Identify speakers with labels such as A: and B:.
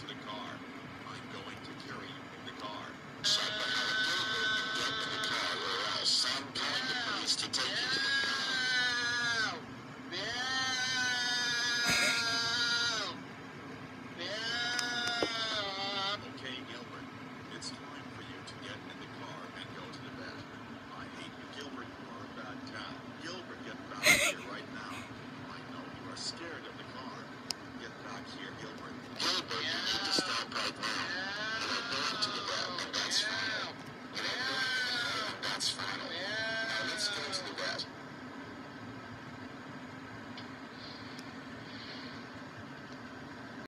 A: to the car.